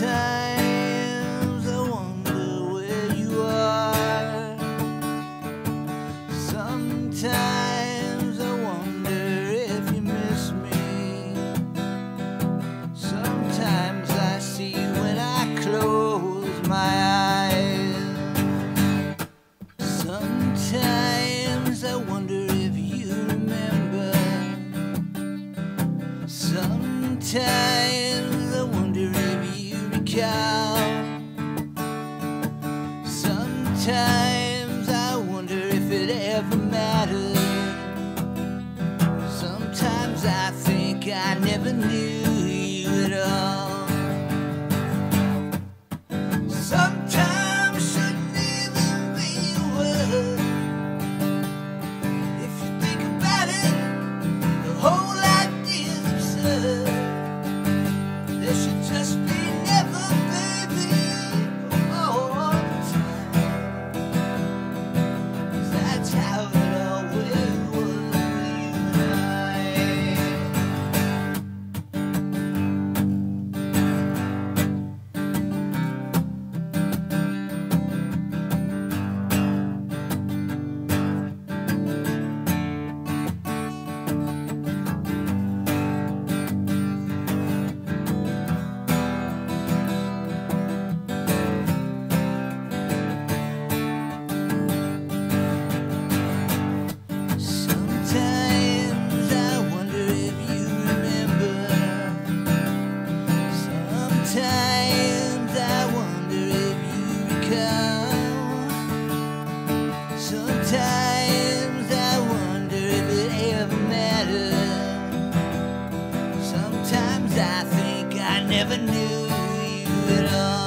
Sometimes I wonder where you are. Sometimes I wonder if you miss me. Sometimes I see you when I close my eyes. Sometimes I wonder if you remember. Sometimes. never knew you at all.